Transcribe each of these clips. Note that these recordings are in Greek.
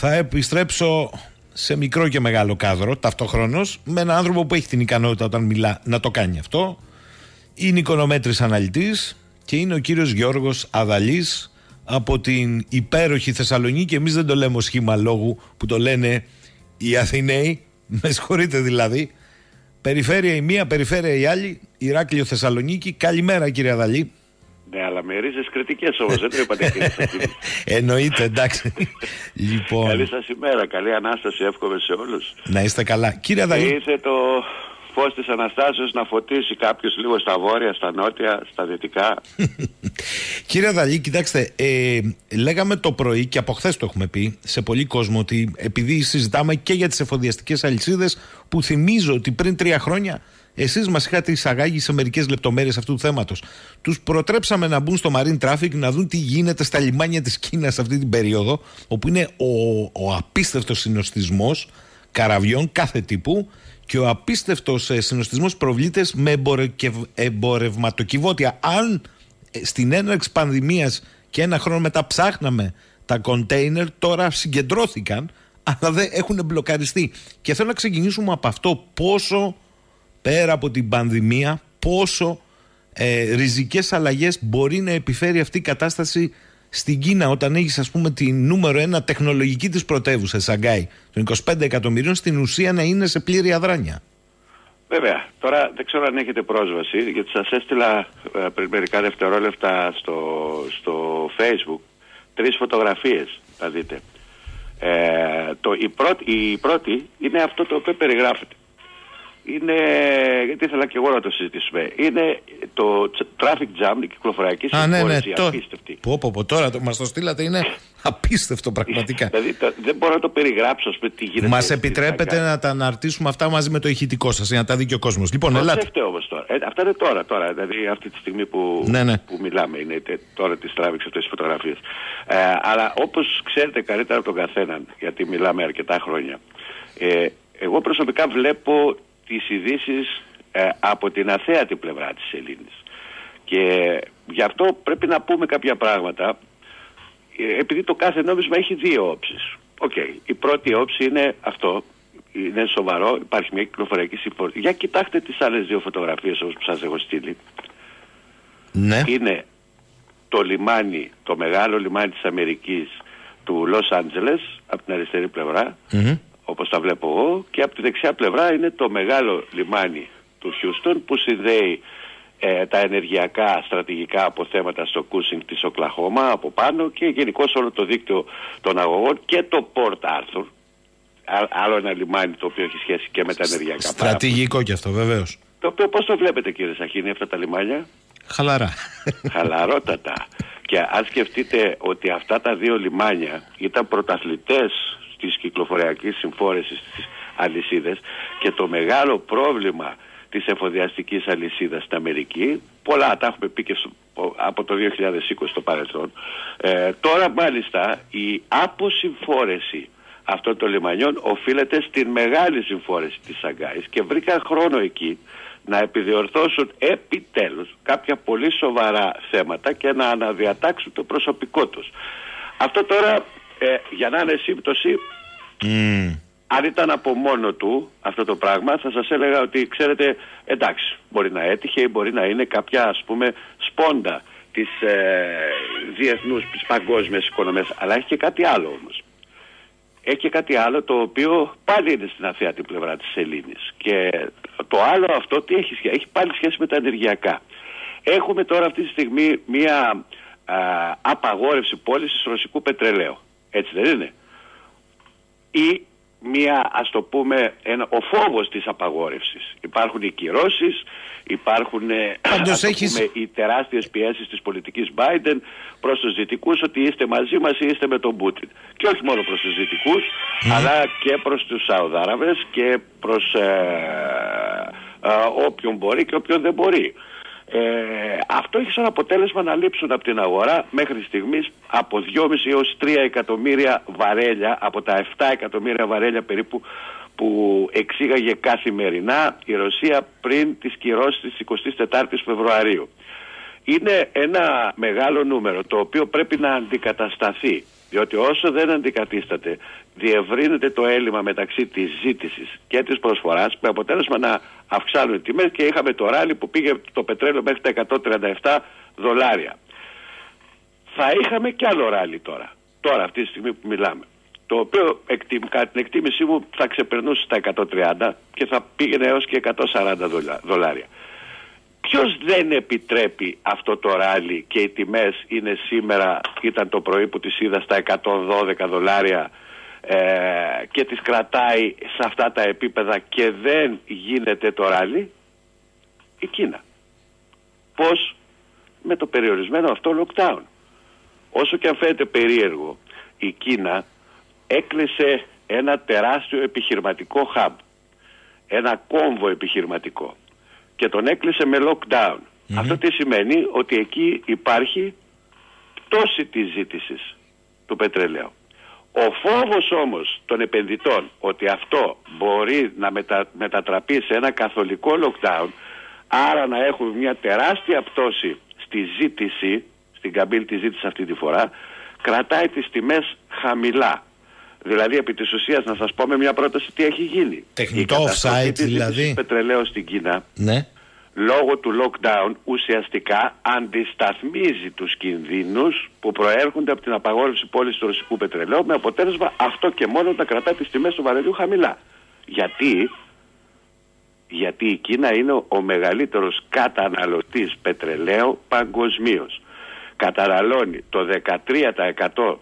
Θα επιστρέψω σε μικρό και μεγάλο κάδρο ταυτόχρονος με έναν άνθρωπο που έχει την ικανότητα όταν μιλά να το κάνει αυτό. Είναι οικονομέτρης αναλυτής και είναι ο κύριος Γιώργος Αδαλής από την υπέροχη Θεσσαλονίκη και εμείς δεν το λέμε ως σχήμα λόγου που το λένε οι Αθηναίοι, με συγχωρείτε δηλαδή. Περιφέρεια η μία, περιφέρεια η άλλη, Ηράκλειο Θεσσαλονίκη. Καλημέρα κύριε Αδαλή. Ναι, αλλά με ρίζες κριτικές όμως, δεν το είπατε κύριε Εννοείται, εντάξει. λοιπόν... Καλή σας ημέρα, καλή ανάσταση, εύχομαι σε όλους. Να είστε καλά. Κύριε Αδαλή. Ήρθε το φως της Αναστάσεως να φωτίσει κάποιος λίγο στα βόρεια, στα νότια, στα δυτικά. Κύριε Αδαλή, κοιτάξτε, ε, λέγαμε το πρωί και από χθες το έχουμε πει σε πολλοί κόσμο ότι επειδή συζητάμε και για τις εφοδιαστικές αλυσίδες, που θυμίζω ότι πριν τρία χρόνια Εσείς μας είχατε εισαγάγει σε μερικές λεπτομέρειες αυτού του θέματος. Τους προτρέψαμε να μπουν στο marine traffic να δουν τι γίνεται στα λιμάνια της Κίνας αυτή την περίοδο, όπου είναι ο, ο απίστευτος συνοστισμός καραβιών κάθε τύπου και ο απίστευτος ε, συνοστισμός προβλήτες με εμπορευματοκιβώτια. Αν ε, στην έναρξη πανδημίας και ένα χρόνο μετά ψάχναμε τα κοντέινερ, τώρα συγκεντρώθηκαν, αλλά δεν έχουν μπλοκαριστεί. Και θέλω να ξεκινήσουμε από αυτό πόσο πέρα από την πανδημία πόσο ε, ριζικές αλλαγές μπορεί να επιφέρει αυτή η κατάσταση στην Κίνα όταν έχεις ας πούμε τη νούμερο ένα τεχνολογική της πρωτεύουσα Σαγκάη των 25 εκατομμυρίων στην ουσία να είναι σε πλήρη αδράνεια. Βέβαια. Τώρα δεν ξέρω αν έχετε πρόσβαση γιατί σας έστειλα ε, πριν μερικά δευτερόλεπτα στο, στο facebook τρεις φωτογραφίες θα δείτε. Ε, το, η, πρώτη, η πρώτη είναι αυτό το οποίο περιγράφεται είναι, γιατί ήθελα και εγώ να το συζητήσουμε, είναι το traffic jam, η κυκλοφοριακή συμφόρηση ναι, ναι, απίστευτη. Πω, πω, πω, τώρα το, μας το στείλατε, είναι απίστευτο πραγματικά. δηλαδή δεν μπορώ να το περιγράψω, πούμε, τι γίνεται. Μας επιτρέπετε να τα αναρτήσουμε αυτά μαζί με το ηχητικό σας, για να τα δει και ο κόσμος. Λοιπόν, ελάτε. όμως τώρα. Ε, αυτά είναι τώρα, τώρα, δηλαδή αυτή τη στιγμή που, ναι, ναι. που μιλάμε, είναι τώρα τις τράβηξες αυτές τις φωτογραφίες. Ε, αλλά όπως ξέρετε καλύτερα από τον καθέναν, γιατί μιλάμε αρκετά χρόνια, ε, εγώ προσωπικά βλέπω τις ειδήσεις ε, από την αθέατη πλευρά της Σελήνης. Και γι' αυτό πρέπει να πούμε κάποια πράγματα, ε, επειδή το κάθε νόμισμα έχει δύο όψεις. Οκ, η πρώτη όψη είναι αυτό, είναι σοβαρό, υπάρχει μια κυκλοφοριακή συμφόρηση. Για κοιτάξτε τις άλλες δύο φωτογραφίες όπως σας έχω στείλει. Ναι. Είναι το λιμάνι, το μεγάλο λιμάνι της Αμερικής του Λος Άντζελες από την αριστερή όπως τα βλέπω εγώ και από τη δεξιά πλευρά είναι το μεγάλο λιμάνι του Χιούστον που συνδέει ε, τα ενεργειακά στρατηγικά αποθέματα στο Κούσινγκ της Οκλαχώμα από πάνω και γενικώ όλο το δίκτυο των αγωγών και το Port Arthur άλλο ένα λιμάνι το οποίο έχει σχέση και με τα ενεργειακά Στρατηγικό και αυτό βεβαίως. Το οποίο πώς το βλέπετε κύριε Σαχίνη αυτά τα λιμάνια; Χαλαρά. Χαλαρότατα. Και αν σκεφτείτε ότι αυτά τα δύο λιμάνια ήταν πρωταθλητές της κυκλοφοριακής συμφόρεσης στις αλυσίδες και το μεγάλο πρόβλημα της εφοδιαστικής αλυσίδας στην Αμερική πολλά τα έχουμε πει και από το 2020 στο παρελθόν ε, τώρα μάλιστα η αποσυμφόρεση αυτών των λιμανιών οφείλεται στην μεγάλη συμφόρεση της Σαγκάης και βρήκαν χρόνο εκεί να επιδιορθώσουν επιτέλους κάποια πολύ σοβαρά θέματα και να αναδιατάξουν το προσωπικό τους. Αυτό τώρα ε, για να είναι σύμπτωση, mm. αν ήταν από μόνο του αυτό το πράγμα, θα σας έλεγα ότι ξέρετε, εντάξει, μπορεί να έτυχε ή μπορεί να είναι κάποια ας πούμε σπόντα της ε, διεθνούς, της παγκόσμιας οικονομίας, αλλά έχει και κάτι άλλο όμως. Έχει και κάτι άλλο το οποίο πάλι είναι στην αθέατη πλευρά της Ελλήνης. Και το άλλο αυτό τι έχει, έχει πάλι σχέση με τα ενεργειακά. Έχουμε τώρα αυτή τη στιγμή μία α, απαγόρευση πώλησης ρωσικού πετρελαίου. Έτσι δεν είναι. Ή μια ας το πούμε ένα, ο φόβος της απαγόρευσης. Υπάρχουν οι κυρώσεις, υπάρχουν ε, ας έχεις... πούμε, οι τεράστιες πιέσεις της πολιτικής Biden προς τους δυτικούς ότι είστε μαζί μας ή είστε με τον Πούτιν. Και όχι μόνο προς τους δυτικούς αλλά και προς τους Σαουδάραβες και προς ε, ε, όποιον μπορεί και όποιον δεν μπορεί. Ε, αυτό έχει σαν αποτέλεσμα να λείψουν από την αγορά μέχρι στιγμής από 2,5 έως 3 εκατομμύρια βαρέλια από τα 7 εκατομμύρια βαρέλια περίπου που εξήγαγε καθημερινά η Ρωσία πριν τις κυρώσεις της 24ης Φεβρουαρίου. Είναι ένα μεγάλο νούμερο το οποίο πρέπει να αντικατασταθεί Διότι όσο δεν αντικαθίσταται, διευρύνεται το έλλειμμα μεταξύ της ζήτησης και της προσφοράς με αποτέλεσμα να αυξάνουν οι τιμές και είχαμε το ράλι που πήγε το πετρέλαιο μέχρι τα 137 δολάρια. Θα είχαμε κι άλλο ράλι τώρα, τώρα αυτή τη στιγμή που μιλάμε το οποίο κατά την εκτίμησή μου θα ξεπερνούσε τα 130 και θα πήγαινε έως και 140 δολάρια. Ποιος δεν επιτρέπει αυτό το ράλι και οι τιμές είναι σήμερα, ήταν το πρωί που τις είδα στα 112 δολάρια ε, και τις κρατάει σε αυτά τα επίπεδα και δεν γίνεται το ράλι, η Κίνα. Πώς; Με το περιορισμένο αυτό lockdown. Όσο και αν φαίνεται περίεργο, η Κίνα έκλεισε ένα τεράστιο επιχειρηματικό hub, ένα κόμβο επιχειρηματικό και τον έκλεισε με lockdown. Αυτό τι σημαίνει; Ότι εκεί υπάρχει πτώση της ζήτησης του πετρελαίου. Ο φόβος όμως των επενδυτών ότι αυτό μπορεί να μετατραπεί σε ένα καθολικό lockdown άρα να έχουμε μια τεράστια πτώση στη ζήτηση, στην καμπύλη της ζήτησης αυτή τη φορά, κρατάει τις τιμές χαμηλά. Δηλαδή, επί της ουσίας, να σας πω με μια πρόταση τι έχει γίνει. Τεχνητό offside, δηλαδή. πετρελαίου στην Κίνα, ναι. λόγω του lockdown, ουσιαστικά αντισταθμίζει τους κινδύνους που προέρχονται από την απαγόρευση πώλησης του ρωσικού πετρελαίου, με αποτέλεσμα αυτό και μόνο να κρατά τις τιμές του βαρελιού χαμηλά. Γιατί, γιατί η Κίνα είναι ο μεγαλύτερος καταναλωτής πετρελαίου παγκοσμίως. Καταναλώνει το 13%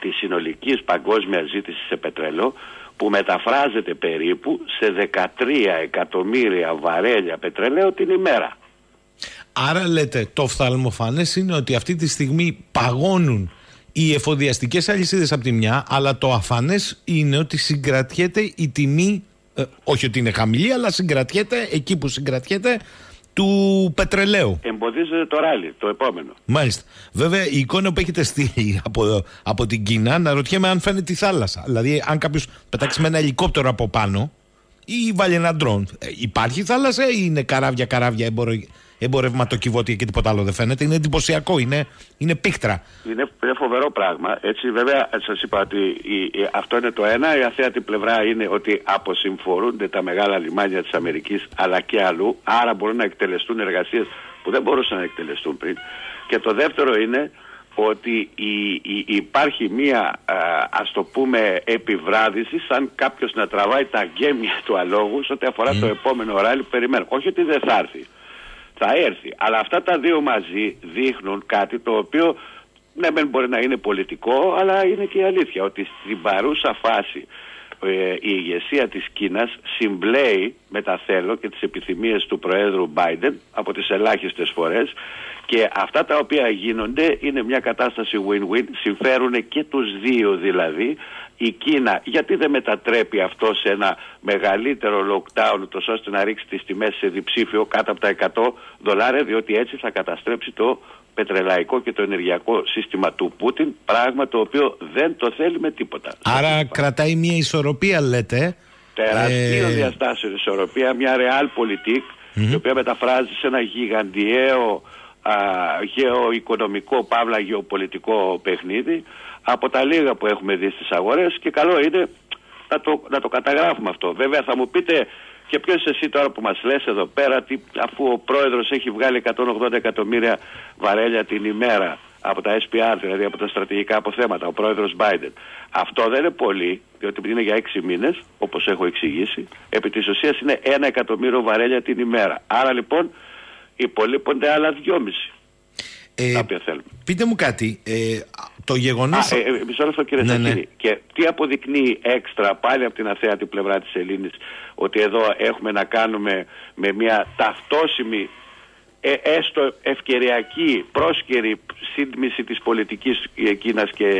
της συνολικής παγκόσμιας ζήτησης σε πετρέλαιο που μεταφράζεται περίπου σε 13 εκατομμύρια βαρέλια πετρελαίου την ημέρα. Άρα λέτε το φθαλμοφανές είναι ότι αυτή τη στιγμή παγώνουν οι εφοδιαστικές αλυσίδες από τη μια αλλά το αφανές είναι ότι συγκρατιέται η τιμή ε, όχι ότι είναι χαμηλή αλλά συγκρατιέται εκεί που συγκρατιέται του πετρελαίου. Εμποδίζεται το ράλι, το επόμενο. Μάλιστα. Βέβαια, η εικόνα που έχετε στείλει από, από την Κίνα, να ρωτιέμαι αν φαίνεται τη θάλασσα. Δηλαδή, αν κάποιος πετάξει με ένα ελικόπτερο από πάνω ή βάλει ένα ντρόν, ε, υπάρχει θάλασσα ή είναι καράβια-καράβια εμπορο, εμπορευματοκιβώτια και τίποτα άλλο δεν φαίνεται. Είναι εντυπωσιακό, είναι, είναι πίχτρα. Είναι, είναι φοβερό πράγμα. Έτσι, βέβαια, σας είπα ότι η, αυτό είναι το ένα. Η αθέατη πλευρά είναι ότι αποσυμφορούνται τα μεγάλα λιμάνια της Αμερικής αλλά και αλλού. Άρα μπορούν να εκτελεστούν εργασίες που δεν μπορούσαν να εκτελεστούν πριν. Και το δεύτερο είναι ότι η, υπάρχει μία α το πούμε επιβράδυση σαν κάποιος να τραβάει τα γέμια του αλόγου ό,τι αφορά το επόμενο ράλι που περιμένουμε. Όχι ότι δεν θα έρθει θα έρθει. Αλλά αυτά τα δύο μαζί δείχνουν κάτι το οποίο ναι μεν μπορεί να είναι πολιτικό αλλά είναι και η αλήθεια ότι στην παρούσα φάση ε, η ηγεσία της Κίνας συμπλέει με τα θέλω και τις επιθυμίες του Προέδρου Biden από τις ελάχιστες φορές και αυτά τα οποία γίνονται είναι μια κατάσταση win-win, συμφέρουν και τους δύο δηλαδή η Κίνα. Γιατί δεν μετατρέπει αυτό σε ένα μεγαλύτερο lockdown τόσο ώστε να ρίξει τις τιμές σε διψήφιο κάτω από τα 100 δολάρια διότι έτσι θα καταστρέψει το πετρελαϊκό και το ενεργειακό σύστημα του Πούτιν πράγμα το οποίο δεν το θέλει με τίποτα. Άρα κρατάει μια ισορροπία λέτε. Τεράστιο ε... διαστάσεων ισορροπία, μια realpolitik η οποία μεταφράζει σε ένα γιγαντιαίο α, γεωοικονομικό παύλα γεωπολιτικό παιχνίδι από τα λίγα που έχουμε δει στις αγορές και καλό είναι να το, να το καταγράφουμε αυτό. Βέβαια θα μου πείτε και ποιος είσαι εσύ τώρα που μας λες εδώ πέρα τι, αφού ο πρόεδρος έχει βγάλει 180 εκατομμύρια βαρέλια την ημέρα από τα SPR, δηλαδή από τα στρατηγικά αποθέματα, ο πρόεδρος Biden. Αυτό δεν είναι πολύ, διότι είναι για έξι μήνες, όπως έχω εξηγήσει. Επί της ουσίας είναι ένα εκατομμύριο βαρέλια την ημέρα. Άρα λοιπόν υπολείπονται άλλα δυόμιση. Ε, πείτε μου κάτι, ε, το γεγονός. Ε, ε, μισό λεπτό κύριε ναι, ναι. Και τι αποδεικνύει έξτρα πάλι από την αθέατη πλευρά της Ελλήνης ότι εδώ έχουμε να κάνουμε με μια ταυτόσιμη ε, έστω ευκαιριακή πρόσκαιρη σύντμηση της πολιτικής Κίνας και,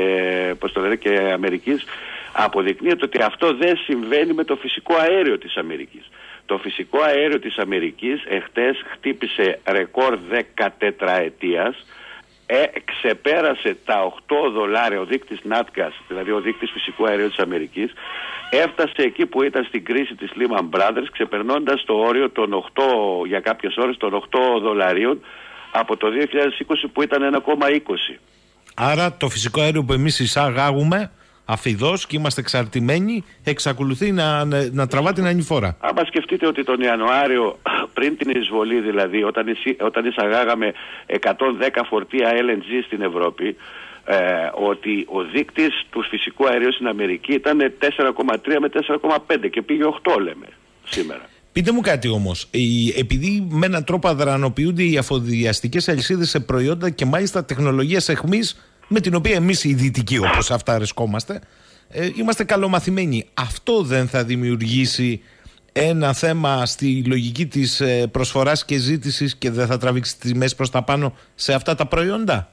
πώς το λένε, και Αμερικής αποδεικνύεται ότι αυτό δεν συμβαίνει με το φυσικό αέριο της Αμερικής. Το φυσικό αέριο της Αμερικής εχθές χτύπησε ρεκόρ 14 ετίας ε, ξεπέρασε τα 8 δολάρια ο δείκτης ΝΑΤΚΑΣ, δηλαδή ο δείκτης φυσικού αερίου της Αμερικής, έφτασε εκεί που ήταν στην κρίση της Lehman Brothers, ξεπερνώντας το όριο των 8, για κάποιες ώρες των 8 δολαρίων από το 2020 που ήταν 1,20. Άρα το φυσικό αέριο που εμείς εισάγαγουμε αφιδός και είμαστε εξαρτημένοι εξακολουθεί να, να, τραβά την ανηφόρα. Άμα σκεφτείτε ότι τον Ιανουάριο πριν την εισβολή δηλαδή όταν, όταν εισαγάγαμε 110 φορτία LNG στην Ευρώπη ε, ότι ο δείκτης του φυσικού αερίου στην Αμερική ήταν 4,3 με 4,5 και πήγε 8 λέμε σήμερα. Πείτε μου κάτι όμως. Επειδή με έναν τρόπο αδρανοποιούνται οι αφοδιαστικές αλυσίδες σε προϊόντα και μάλιστα τεχνολογία εχμής με την οποία εμείς οι δυτικοί, όπως αυτά αρισκόμαστε, ε, είμαστε καλομαθημένοι. Αυτό δεν θα δημιουργήσει ένα θέμα στη λογική της ε, προσφοράς και ζήτησης και δεν θα τραβήξει τις τιμές προς τα πάνω σε αυτά τα προϊόντα;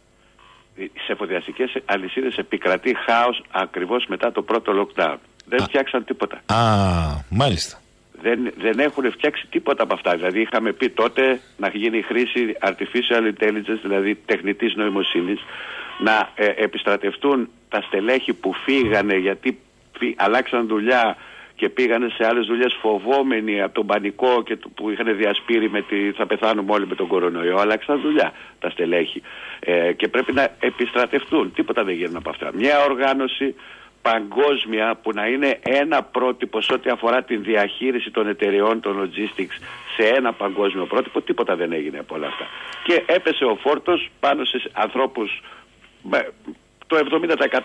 Σε εφοδιαστικές αλυσίδες επικρατεί χάος ακριβώς μετά το πρώτο lockdown. Δεν φτιάξαν τίποτα. Α, μάλιστα δεν, δεν έχουν φτιάξει τίποτα από αυτά. Δηλαδή είχαμε πει τότε να γίνει χρήση artificial intelligence, δηλαδή τεχνητής νοημοσύνης, να ε, επιστρατευτούν τα στελέχη που φύγανε γιατί αλλάξαν δουλειά και πήγανε σε άλλες δουλειές φοβόμενοι από τον πανικό και που είχαν διασπείρει με τη, θα πεθάνουμε όλοι με τον κορονοϊό, αλλάξαν δουλειά τα στελέχη ε, και πρέπει να επιστρατευτούν. Τίποτα δεν γίνουν από αυτά. Μια οργάνωση παγκόσμια που να είναι ένα πρότυπο σε ό,τι αφορά την διαχείριση των εταιρεών των logistics σε ένα παγκόσμιο πρότυπο, τίποτα δεν έγινε από όλα αυτά. Και έπεσε ο φόρτος πάνω σε ανθρώπους το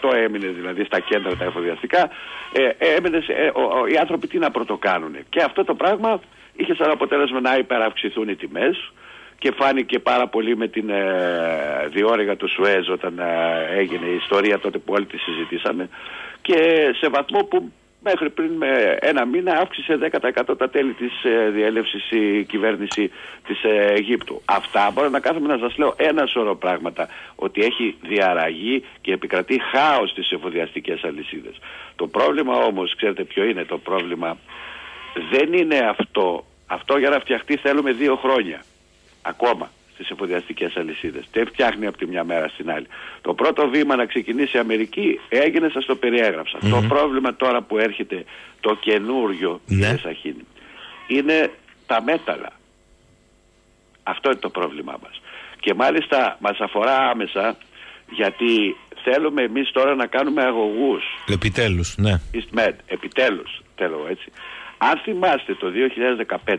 70% έμεινε δηλαδή στα κέντρα τα εφοδιαστικά, ε, έμεινε ε, οι άνθρωποι τι να πρωτοκάνουν. Και αυτό το πράγμα είχε σαν αποτέλεσμα να υπεραυξηθούν οι τιμές και φάνηκε πάρα πολύ με την ε, διόρυγα του Σουέζ όταν ε, έγινε η ιστορία τότε που όλοι τη συζητήσαμε και σε βαθμό που μέχρι πριν με ένα μήνα αύξησε 10% τα τέλη της ε, διέλευσης η κυβέρνηση της ε, Αιγύπτου. Αυτά μπορώ να κάθομαι να σας λέω ένα σωρό πράγματα ότι έχει διαραγεί και επικρατεί χάος στις εφοδιαστικές αλυσίδες. Το πρόβλημα όμως, ξέρετε ποιο είναι το πρόβλημα, δεν είναι αυτό. Αυτό για να φτιαχτεί θέλουμε δύο χρόνια ακόμα στις εφοδιαστικές αλυσίδες. Δεν φτιάχνει από τη μια μέρα στην άλλη. Το πρώτο βήμα να ξεκινήσει η Αμερική έγινε, σας το περιεγραψα Το πρόβλημα τώρα που έρχεται το καινούριο, ναι. είναι τα μέταλλα. Αυτό είναι το πρόβλημά μας. Και μάλιστα μας αφορά άμεσα γιατί θέλουμε εμείς τώρα να κάνουμε αγωγούς. Επιτέλους, ναι. EastMed, επιτέλους, θέλω έτσι. Αν θυμάστε το 2015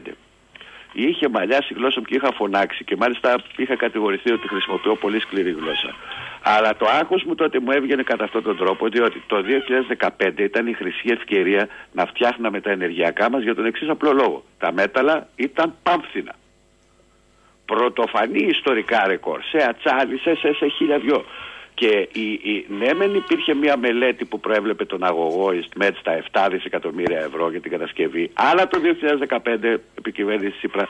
είχε μαλλιάσει γλώσσα μου και είχα φωνάξει και μάλιστα είχα κατηγορηθεί ότι χρησιμοποιώ πολύ σκληρή γλώσσα. Αλλά το άγχος μου τότε μου έβγαινε κατά αυτόν τον τρόπο διότι το 2015 ήταν η χρυσή ευκαιρία να φτιάχναμε τα ενεργειακά μας για τον εξής απλό λόγο. Τα μέταλλα ήταν πάμφθηνα. Πρωτοφανή ιστορικά ρεκόρ σε ατσάλι, σε, σε, σε χίλια δυο. Και η, η, ναι, μεν υπήρχε μια μελέτη που προέβλεπε τον αγωγό EastMed στα 7 δισεκατομμύρια ευρώ για την κατασκευή, αλλά το 2015 επί κυβέρνηση Τσίπρα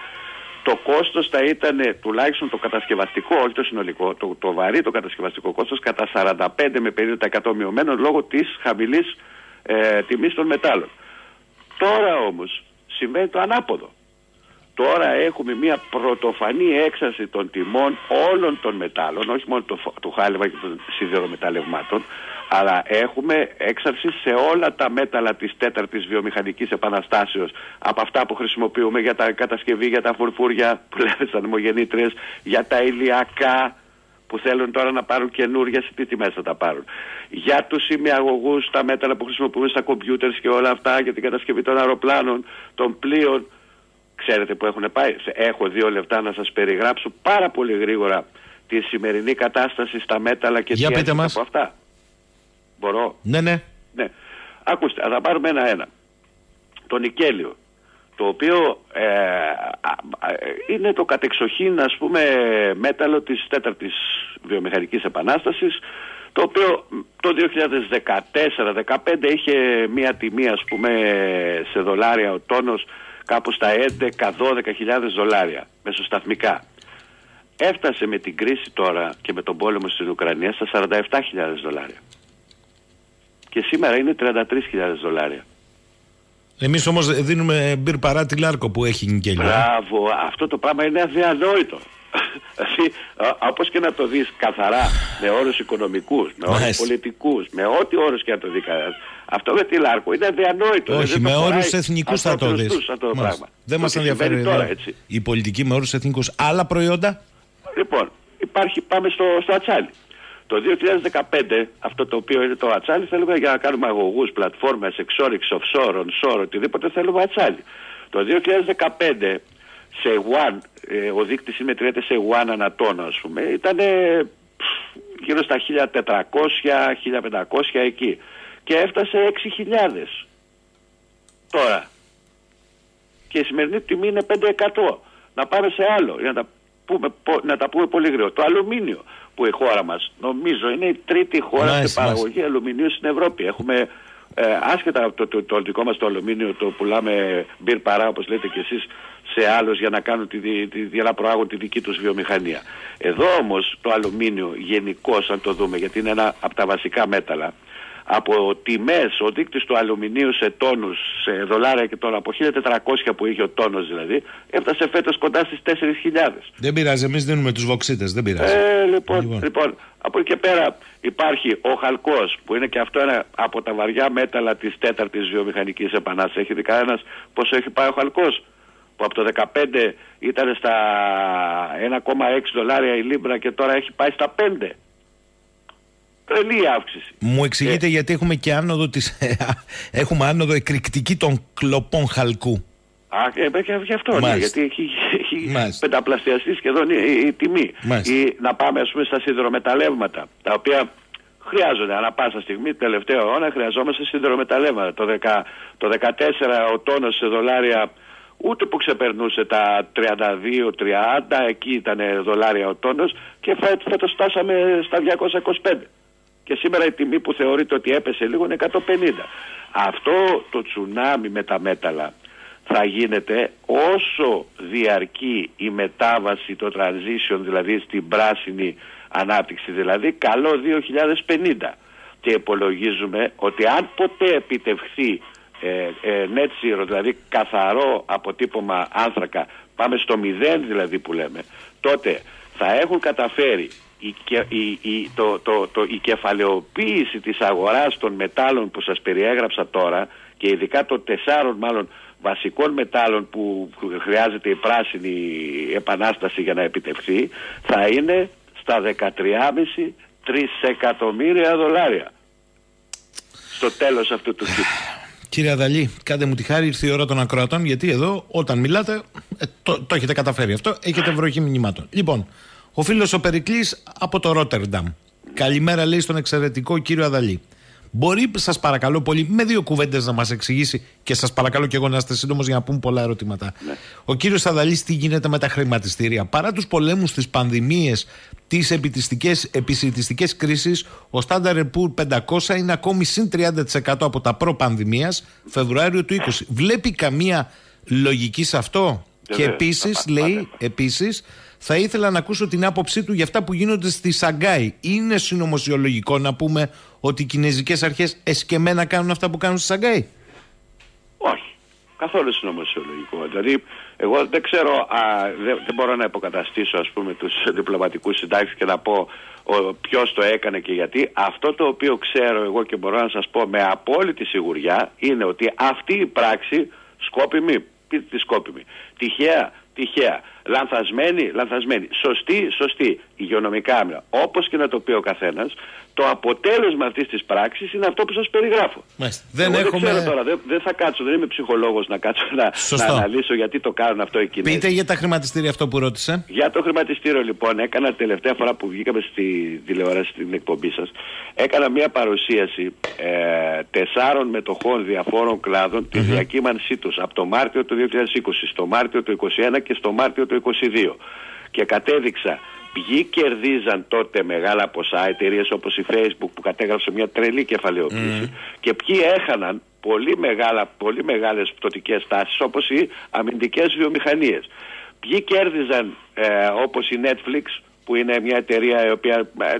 το κόστος θα ήταν τουλάχιστον το κατασκευαστικό, όχι το συνολικό, το, το βαρύ το κατασκευαστικό κόστος κατά 45 με 50% μειωμένο λόγω της χαμηλής ε, τιμής των μετάλλων. Τώρα όμως συμβαίνει το ανάποδο. Τώρα έχουμε μια πρωτοφανή έξαρση των τιμών όλων των μετάλλων, όχι μόνο του, του χάλιβα και των σιδερομεταλλευμάτων, αλλά έχουμε έξαρση σε όλα τα μέταλλα της τέταρτης βιομηχανικής επαναστάσεως από αυτά που χρησιμοποιούμε για τα κατασκευή, για τα φουρφούρια που λέμε σαν νομογεννήτρες, για τα ηλιακά που θέλουν τώρα να πάρουν καινούργια, σε τι τιμές θα τα πάρουν. Για τους ημιαγωγούς, τα μέταλλα που χρησιμοποιούμε στα κομπιούτερς και όλα αυτά, για την κατασκευή των αεροπλάνων, των πλοίων, Ξέρετε που έχουν πάει. Έχω δύο λεπτά να σας περιγράψω πάρα πολύ γρήγορα τη σημερινή κατάσταση στα μέταλλα και Για τι από αυτά. Μπορώ; Ναι, ναι. ναι. Ακούστε, θα πάρουμε ένα-ένα. Το νικέλιο, το οποίο ε, είναι το κατεξοχήν, ας πούμε, μέταλλο της τέταρτης βιομηχανικής επανάστασης, το οποίο το 2014-2015 είχε μία τιμή, ας πούμε, σε δολάρια ο τόνος κάπου στα 11-12 δολάρια μεσοσταθμικά. Έφτασε με την κρίση τώρα και με τον πόλεμο στην Ουκρανία στα 47.000 δολάρια. Και σήμερα είναι 33.000 δολάρια. Εμείς όμως δίνουμε μπιρ παρά τη Λάρκο που έχει νικέλιο. Μπράβο, αυτό το πράγμα είναι αδιανόητο. Δηλαδή, όπως και να το δεις καθαρά, με όρους οικονομικούς, με όρους πολιτικούς, με ό,τι όρους και να το δεις κανένα, αυτό με τη Λάρκο είναι αδιανόητο. Όχι, με όρους εθνικούς θα το δεις. Δεν μας ενδιαφέρει τώρα, έτσι. η πολιτική με όρους εθνικούς. Άλλα προϊόντα; Λοιπόν, υπάρχει, πάμε στο, στο ατσάλι. Το 2015, αυτό το οποίο είναι το ατσάλι, θέλουμε για να κάνουμε αγωγούς, πλατφόρμες, εξόριξη, offshore, onshore, οτιδήποτε θέλουμε ατσάλι. Το 2015 σε one, ε, ο δείκτης συμμετριέται σε one ανατόνα ας πούμε, ήταν γύρω στα 1400-1500 εκεί και έφτασε 6.000 τώρα και η σημερινή τιμή είναι 5%. Να πάμε σε άλλο, για να τα πούμε, να τα πούμε πολύ γρήγορα. Το αλουμίνιο που η χώρα μας νομίζω είναι η τρίτη χώρα σε παραγωγή αλουμινίου στην Ευρώπη. Έχουμε ε, άσχετα από το, το, δικό μας το αλουμίνιο το πουλάμε μπυρ παρά όπως λέτε και εσείς σε άλλους για να, κάνουν τη, τη, για να προάγουν τη δική τους βιομηχανία. Εδώ όμως το αλουμίνιο γενικώς αν το δούμε γιατί είναι ένα από τα βασικά μέταλλα από τιμές, ο δείκτης του αλουμινίου σε τόνους, σε δολάρια και τώρα από 1400 που είχε ο τόνος δηλαδή, έφτασε φέτος κοντά στις 4.000. Δεν πειράζει, εμείς δίνουμε τους βοξίτες, δεν πειράζει. Ε, λοιπόν, λοιπόν. λοιπόν, από εκεί και πέρα υπάρχει ο χαλκός που είναι και αυτό ένα από τα βαριά μέταλλα της τέταρτης βιομηχανικής επανάστασης. Έχει δει κανένας πόσο έχει πάει ο χαλκός; Που από το 2015 ήταν στα 1,6 δολάρια η λίμπρα και τώρα έχει πάει στα 5. Τρελή αύξηση. Μου εξηγείτε ε. γιατί έχουμε και άνοδο της, έχουμε άνοδο εκρηκτική των κλοπών χαλκού. Α, ε, και γι' αυτό, ναι, γιατί έχει, έχει πενταπλασιαστεί σχεδόν η, η, τιμή. Ή να πάμε ας πούμε στα σιδηρομεταλλεύματα, τα οποία χρειάζονται ανά πάσα στιγμή, τελευταίο αιώνα χρειαζόμαστε σιδηρομεταλλεύματα. Το, 10, το 14 ο τόνος σε δολάρια ούτε που ξεπερνούσε τα 32-30, εκεί ήταν δολάρια ο τόνος και φέτος φτάσαμε στα 225 και σήμερα η τιμή που θεωρείται ότι έπεσε λίγο είναι 150. Αυτό το τσουνάμι με τα μέταλλα θα γίνεται όσο διαρκεί η μετάβαση, το transition δηλαδή στην πράσινη ανάπτυξη, δηλαδή καλό 2050. Και υπολογίζουμε ότι αν ποτέ επιτευχθεί ε, ε, net zero, δηλαδή καθαρό αποτύπωμα άνθρακα, πάμε στο μηδέν δηλαδή που λέμε, τότε θα έχουν καταφέρει η, η, η, το, το, το, η κεφαλαιοποίηση της αγοράς των μετάλλων που σας περιέγραψα τώρα και ειδικά των τεσσάρων μάλλον βασικών μετάλλων που χρειάζεται η πράσινη επανάσταση για να επιτευχθεί θα είναι στα 13,5 εκατομμύρια δολάρια στο τέλος αυτού του κύκλου. Κύριε Αδαλή, κάντε μου τη χάρη, ήρθε η ώρα των ακροατών, γιατί εδώ όταν μιλάτε, ε, το, το έχετε καταφέρει αυτό, έχετε βροχή μηνυμάτων. Λοιπόν, ο φίλος ο Περικλής από το Ρότερνταμ. Καλημέρα, λέει στον εξαιρετικό κύριο Αδαλή. Μπορεί, σας παρακαλώ πολύ, με δύο κουβέντες να μας εξηγήσει και σας παρακαλώ και εγώ να είστε σύντομος για να πούμε πολλά ερωτήματα. Ναι. Ο κύριος Αδαλής, τι γίνεται με τα χρηματιστήρια; Παρά τους πολέμους, τις πανδημίες, τις επισητιστικές κρίσεις, ο Standard Poor's 500 είναι ακόμη συν 30% από τα προ-πανδημίας Φεβρουάριο του 20. Βλέπει καμία λογική σε αυτό; Και επίσης, λέει, επίσης, θα ήθελα να ακούσω την άποψή του για αυτά που γίνονται στη Σαγκάη. Είναι συνωμοσιολογικό να πούμε ότι οι κινέζικες αρχές εσκεμμένα κάνουν αυτά που κάνουν στη Σαγκάη; Όχι. Καθόλου συνωμοσιολογικό. Δηλαδή, εγώ δεν ξέρω, α, δεν, δεν, μπορώ να υποκαταστήσω ας πούμε τους διπλωματικούς συντάξεις και να πω ποιος το έκανε και γιατί. Αυτό το οποίο ξέρω εγώ και μπορώ να σας πω με απόλυτη σιγουριά είναι ότι αυτή η πράξη σκόπιμη, πείτε τη σκόπιμη, τυχαία, τυχαία Λανθασμένη, λανθασμένη. Σωστή, σωστή. Υγειονομικά άμυνα. Όπως και να το πει ο καθένας, το αποτέλεσμα αυτής της πράξης είναι αυτό που σας περιγράφω. Δεν, έχουμε... δεν ξέρω τώρα, δεν, δεν θα κάτσω, δεν είμαι ψυχολόγος να κάτσω να, να αναλύσω γιατί το κάνουν αυτό οι Κινέζοι. Πείτε για τα χρηματιστήρια αυτό που ρώτησε. Για το χρηματιστήριο λοιπόν, έκανα τελευταία φορά που βγήκαμε στη τηλεόραση στην εκπομπή σας, έκανα μια παρουσίαση ε, τεσσάρων μετοχών διαφόρων κλάδων, τη διακύμανσή τους από το Μάρτιο του 2020 στο Μάρτιο του 2021 και στο Μάρτιο του 2022. Και κατέδειξα ποιοι κερδίζαν τότε μεγάλα ποσά, εταιρείες όπως η Facebook που κατέγραψε μια τρελή κεφαλαιοποίηση και ποιοι έχαναν πολύ, μεγάλα, πολύ μεγάλες πτωτικές τάσεις όπως οι αμυντικές βιομηχανίες. Ποιοι κέρδιζαν ε, όπως η Netflix που είναι μια εταιρεία η οποία ε,